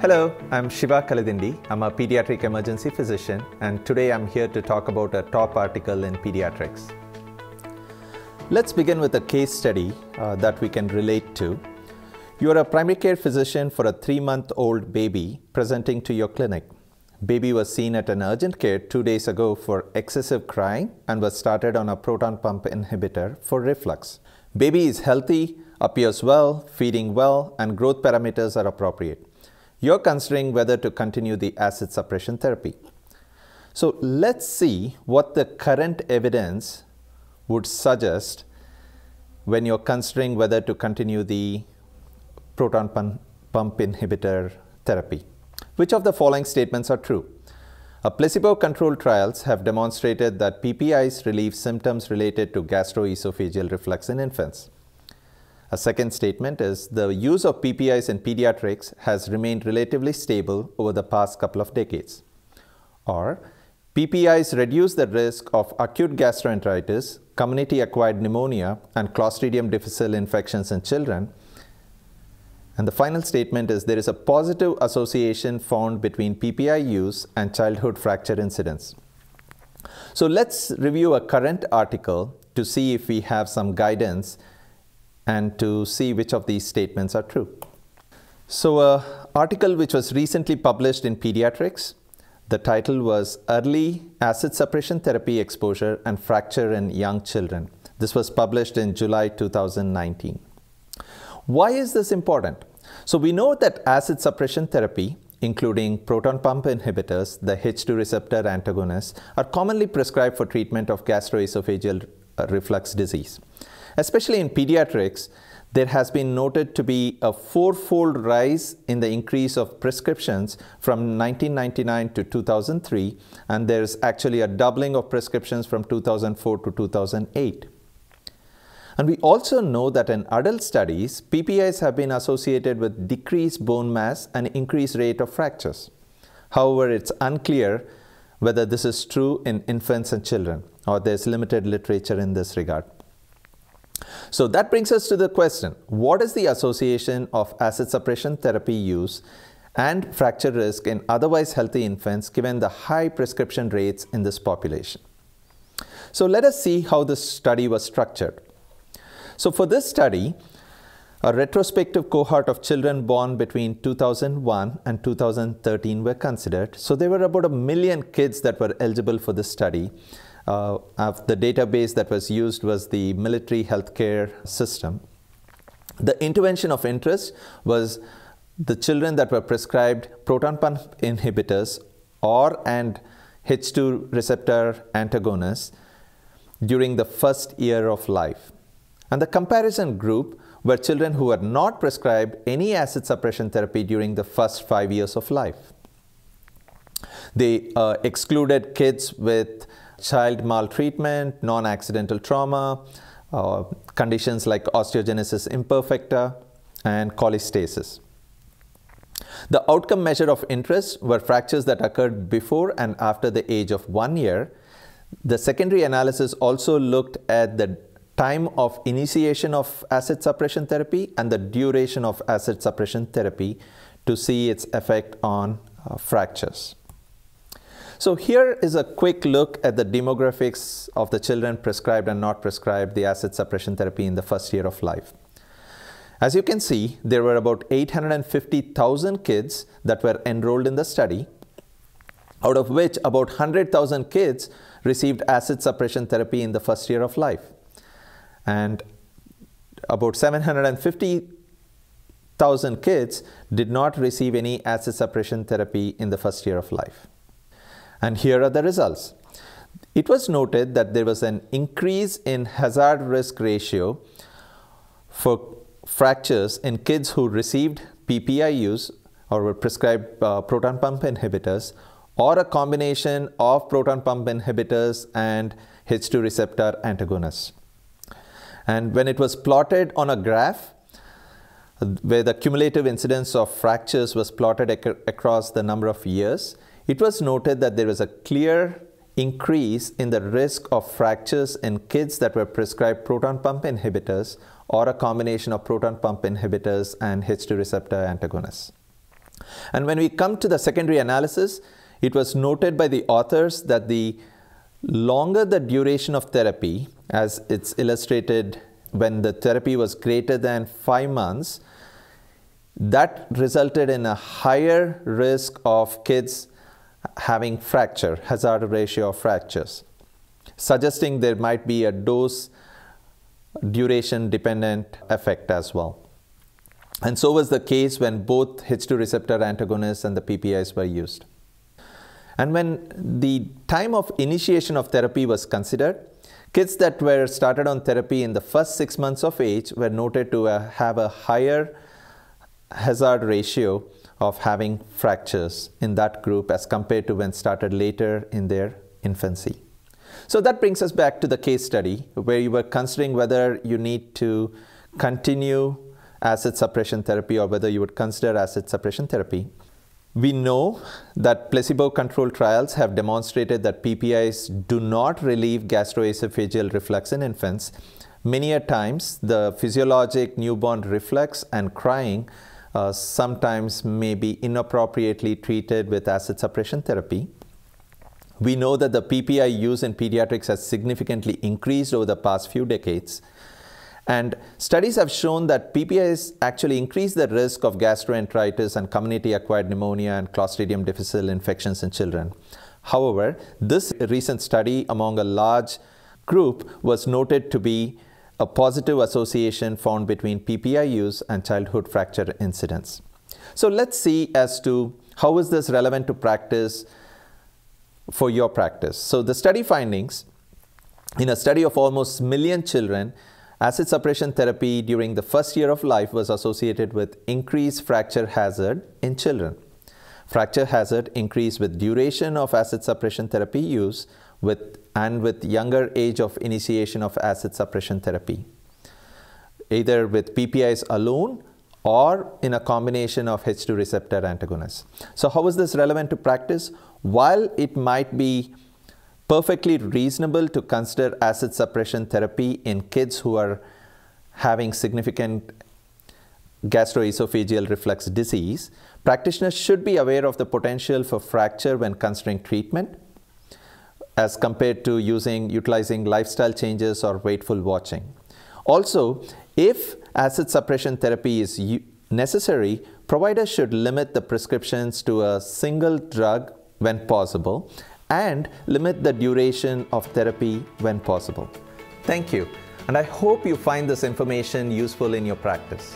Hello, I'm Shiva Kalidindi. I'm a pediatric emergency physician, and today I'm here to talk about a top article in pediatrics. Let's begin with a case study uh, that we can relate to. You are a primary care physician for a three month old baby presenting to your clinic. Baby was seen at an urgent care two days ago for excessive crying and was started on a proton pump inhibitor for reflux. Baby is healthy, appears well, feeding well, and growth parameters are appropriate. You're considering whether to continue the acid suppression therapy. So let's see what the current evidence would suggest when you're considering whether to continue the proton pump inhibitor therapy. Which of the following statements are true? A placebo-controlled trials have demonstrated that PPIs relieve symptoms related to gastroesophageal reflux in infants. A second statement is the use of PPIs in pediatrics has remained relatively stable over the past couple of decades. Or PPIs reduce the risk of acute gastroenteritis, community acquired pneumonia, and Clostridium difficile infections in children. And the final statement is there is a positive association found between PPI use and childhood fracture incidence. So let's review a current article to see if we have some guidance and to see which of these statements are true. So, an article which was recently published in Pediatrics, the title was Early Acid Suppression Therapy Exposure and Fracture in Young Children. This was published in July 2019. Why is this important? So, we know that acid suppression therapy, including proton pump inhibitors, the H2 receptor antagonists, are commonly prescribed for treatment of gastroesophageal uh, reflux disease. Especially in pediatrics, there has been noted to be a fourfold rise in the increase of prescriptions from 1999 to 2003, and there's actually a doubling of prescriptions from 2004 to 2008. And we also know that in adult studies, PPIs have been associated with decreased bone mass and increased rate of fractures. However, it's unclear whether this is true in infants and children, or there's limited literature in this regard. So that brings us to the question, what is the association of acid suppression therapy use and fracture risk in otherwise healthy infants given the high prescription rates in this population? So let us see how this study was structured. So for this study, a retrospective cohort of children born between 2001 and 2013 were considered. So there were about a million kids that were eligible for this study uh, the database that was used was the military healthcare system. The intervention of interest was the children that were prescribed proton pump inhibitors or and H2 receptor antagonists during the first year of life. And the comparison group were children who were not prescribed any acid suppression therapy during the first five years of life. They uh, excluded kids with child maltreatment, non-accidental trauma, uh, conditions like osteogenesis imperfecta, and cholestasis. The outcome measure of interest were fractures that occurred before and after the age of one year. The secondary analysis also looked at the time of initiation of acid suppression therapy and the duration of acid suppression therapy to see its effect on uh, fractures. So here is a quick look at the demographics of the children prescribed and not prescribed the acid suppression therapy in the first year of life. As you can see, there were about 850,000 kids that were enrolled in the study, out of which about 100,000 kids received acid suppression therapy in the first year of life. And about 750,000 kids did not receive any acid suppression therapy in the first year of life. And here are the results. It was noted that there was an increase in hazard risk ratio for fractures in kids who received PPI use or were prescribed uh, proton pump inhibitors or a combination of proton pump inhibitors and H2 receptor antagonists. And when it was plotted on a graph, where the cumulative incidence of fractures was plotted ac across the number of years, it was noted that there was a clear increase in the risk of fractures in kids that were prescribed proton pump inhibitors or a combination of proton pump inhibitors and H2 receptor antagonists. And when we come to the secondary analysis, it was noted by the authors that the longer the duration of therapy, as it's illustrated when the therapy was greater than five months, that resulted in a higher risk of kids having fracture, hazard ratio of fractures, suggesting there might be a dose duration dependent effect as well. And so was the case when both H2 receptor antagonists and the PPIs were used. And when the time of initiation of therapy was considered, kids that were started on therapy in the first six months of age were noted to have a higher hazard ratio of having fractures in that group as compared to when started later in their infancy. So that brings us back to the case study where you were considering whether you need to continue acid suppression therapy or whether you would consider acid suppression therapy. We know that placebo controlled trials have demonstrated that PPIs do not relieve gastroesophageal reflux in infants. Many a times, the physiologic newborn reflex and crying uh, sometimes may be inappropriately treated with acid suppression therapy. We know that the PPI use in pediatrics has significantly increased over the past few decades. And studies have shown that PPIs actually increase the risk of gastroenteritis and community acquired pneumonia and Clostridium difficile infections in children. However, this recent study among a large group was noted to be a positive association found between PPI use and childhood fracture incidence. So let's see as to how is this relevant to practice for your practice. So the study findings in a study of almost million children, acid suppression therapy during the first year of life was associated with increased fracture hazard in children. Fracture hazard increased with duration of acid suppression therapy use with and with younger age of initiation of acid suppression therapy, either with PPIs alone or in a combination of H2 receptor antagonists. So how is this relevant to practice? While it might be perfectly reasonable to consider acid suppression therapy in kids who are having significant gastroesophageal reflux disease, practitioners should be aware of the potential for fracture when considering treatment as compared to using utilizing lifestyle changes or wakeful watching. Also, if acid suppression therapy is necessary, providers should limit the prescriptions to a single drug when possible and limit the duration of therapy when possible. Thank you, and I hope you find this information useful in your practice.